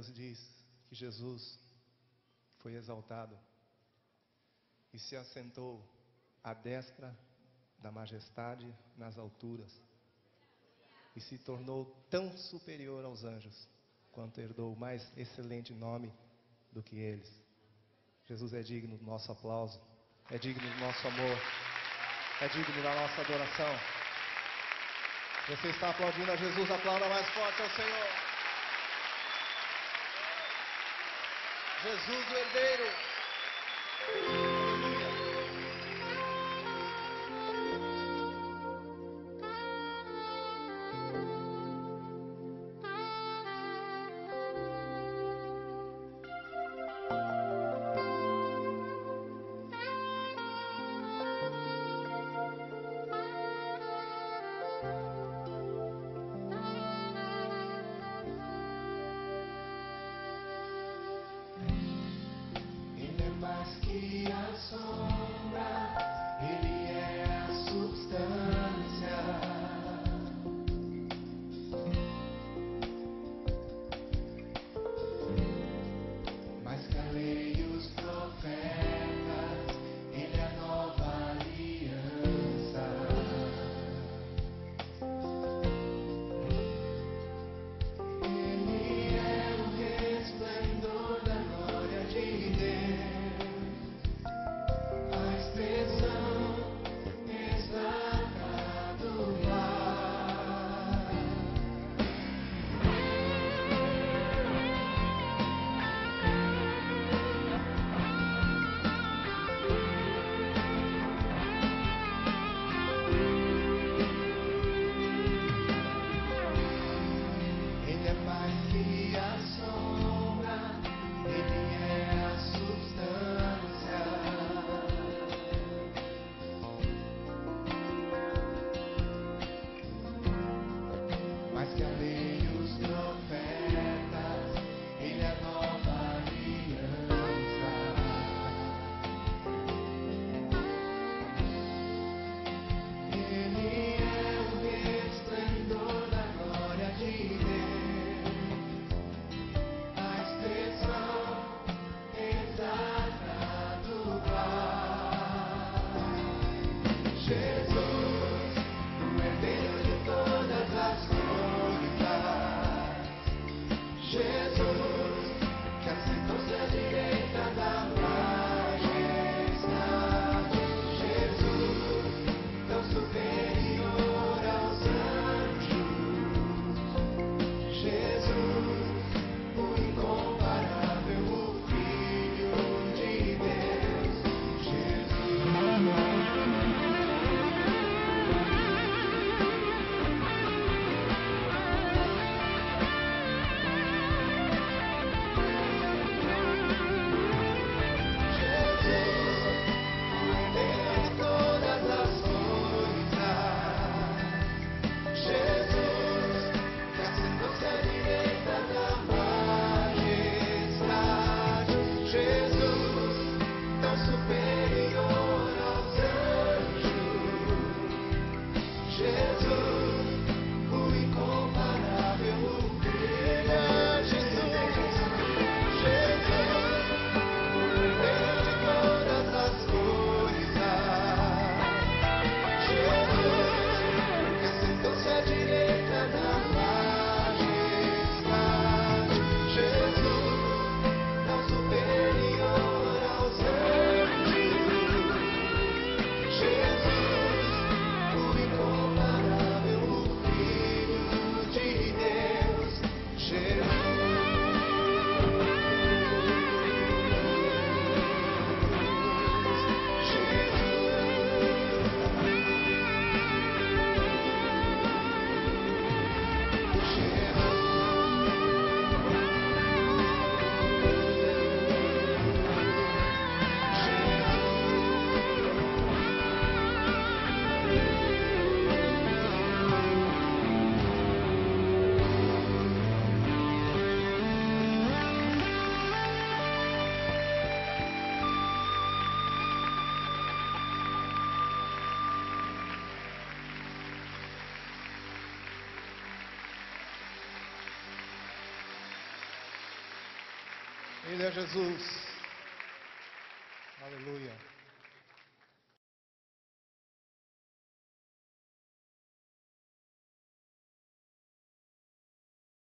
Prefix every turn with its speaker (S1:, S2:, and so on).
S1: Deus diz que Jesus foi exaltado e se assentou à destra da majestade nas alturas e se tornou tão superior aos anjos quanto herdou mais excelente nome do que eles. Jesus é digno do nosso aplauso, é digno do nosso amor, é digno da nossa adoração. Você está aplaudindo a Jesus, aplauda mais forte ao Senhor. Jesus, o herdeiro. I saw. Ele é Jesus. Aleluia.